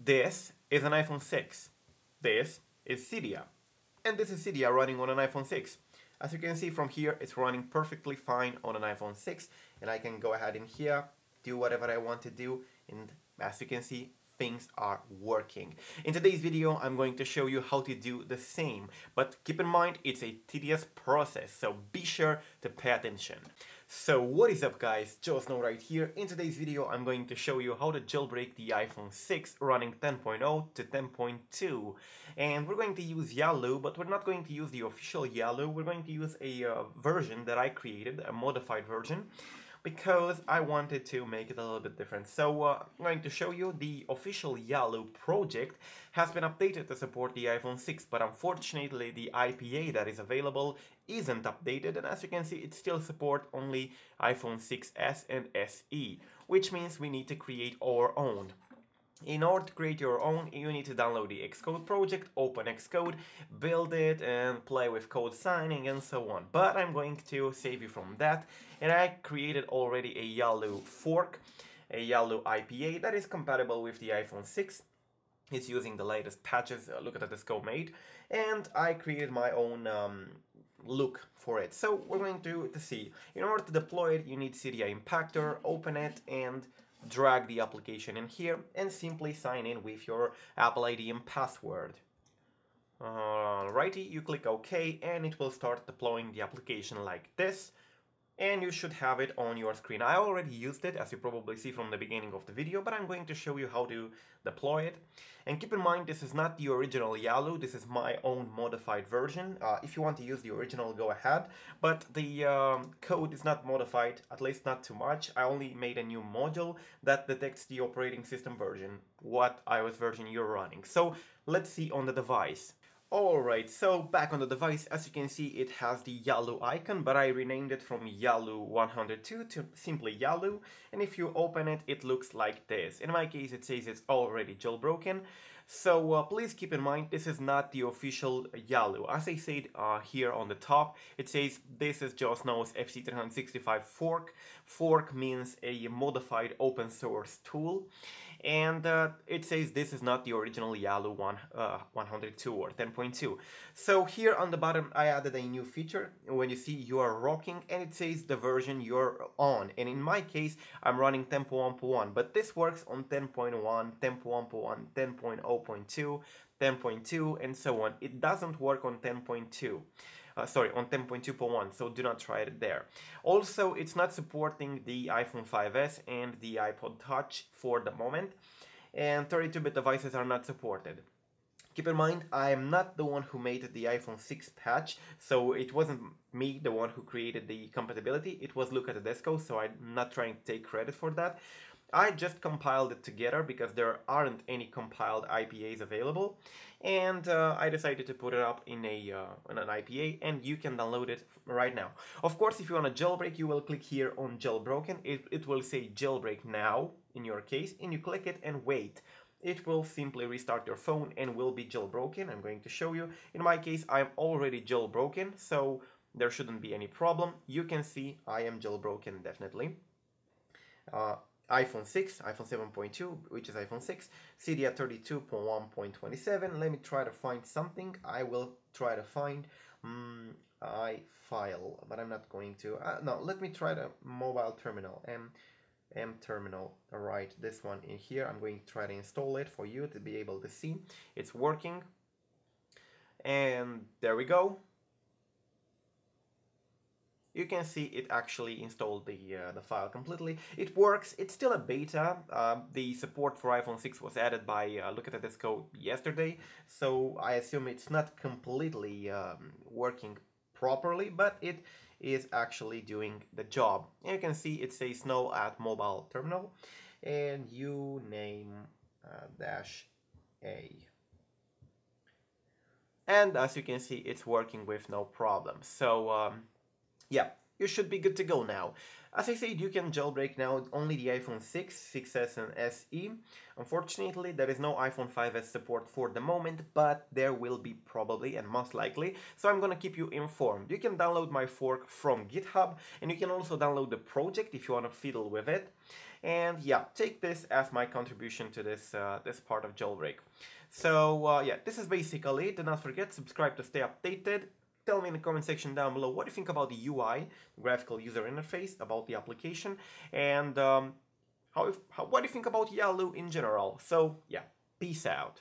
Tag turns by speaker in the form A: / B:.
A: This is an iPhone 6. This is Cydia. And this is Cydia running on an iPhone 6. As you can see from here, it's running perfectly fine on an iPhone 6 and I can go ahead in here, do whatever I want to do and as you can see, things are working. In today's video, I'm going to show you how to do the same, but keep in mind it's a tedious process, so be sure to pay attention. So what is up guys, Joe Snow right here. In today's video, I'm going to show you how to jailbreak the iPhone 6 running 10.0 to 10.2. And we're going to use Yalu, but we're not going to use the official Yalu, we're going to use a uh, version that I created, a modified version because I wanted to make it a little bit different. So uh, I'm going to show you the official Yalu project has been updated to support the iPhone 6, but unfortunately the IPA that is available isn't updated, and as you can see it still supports only iPhone 6s and SE, which means we need to create our own. In order to create your own, you need to download the Xcode project, open Xcode, build it and play with code signing and so on. But I'm going to save you from that and I created already a Yalu fork, a Yalu IPA that is compatible with the iPhone 6. It's using the latest patches, uh, look at the scope made, and I created my own um, look for it. So we're going to, to see, in order to deploy it, you need Cydia Impactor, open it, and drag the application in here and simply sign in with your Apple ID and password. Alrighty, you click OK and it will start deploying the application like this and you should have it on your screen. I already used it as you probably see from the beginning of the video, but I'm going to show you how to deploy it. And keep in mind this is not the original Yalu, this is my own modified version. Uh, if you want to use the original, go ahead, but the um, code is not modified, at least not too much. I only made a new module that detects the operating system version, what iOS version you're running. So let's see on the device. Alright, so back on the device, as you can see it has the Yalu icon, but I renamed it from Yalu 102 to simply Yalu, and if you open it, it looks like this. In my case it says it's already jailbroken, so uh, please keep in mind this is not the official Yalu. As I said uh, here on the top, it says this is Joe Snow's FC365 fork. Fork means a modified open source tool and uh, it says this is not the original Yalu 1, uh, 102 or 10.2. So here on the bottom I added a new feature when you see you are rocking and it says the version you're on and in my case I'm running 10.1.1 but this works on 10.1, 10.1.1, 10.0.2, 10.2 and so on. It doesn't work on 10.2 uh, sorry, on 10.2.1, so do not try it there. Also, it's not supporting the iPhone 5s and the iPod Touch for the moment, and 32-bit devices are not supported. Keep in mind, I am not the one who made the iPhone 6 patch, so it wasn't me the one who created the compatibility, it was Luca Tedesco, so I'm not trying to take credit for that. I just compiled it together because there aren't any compiled IPAs available and uh, I decided to put it up in a uh, in an IPA and you can download it right now. Of course if you want to jailbreak you will click here on jailbroken it, it will say jailbreak now in your case and you click it and wait. It will simply restart your phone and will be jailbroken. I'm going to show you. In my case I'm already jailbroken so there shouldn't be any problem. You can see I am jailbroken definitely. Uh, iPhone 6, iPhone 7.2, which is iPhone 6, Cydia 32.1.27. Let me try to find something. I will try to find um, iFile, but I'm not going to. Uh, no, let me try the mobile terminal. M, M terminal. All right, this one in here. I'm going to try to install it for you to be able to see. It's working. And there we go you can see it actually installed the, uh, the file completely. It works, it's still a beta. Uh, the support for iPhone 6 was added by uh, Look at this code yesterday, so I assume it's not completely um, working properly, but it is actually doing the job. And you can see it says no at mobile terminal, and you name uh, dash A. And as you can see, it's working with no problem. So um, yeah, you should be good to go now. As I said, you can jailbreak now only the iPhone 6, 6s and SE. Unfortunately, there is no iPhone 5s support for the moment, but there will be probably and most likely, so I'm gonna keep you informed. You can download my fork from GitHub, and you can also download the project if you wanna fiddle with it. And yeah, take this as my contribution to this, uh, this part of jailbreak. So uh, yeah, this is basically it. Do not forget, subscribe to stay updated tell me in the comment section down below what you think about the UI, graphical user interface, about the application, and um, how, how, what do you think about Yalu in general. So yeah, peace out.